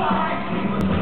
Bye.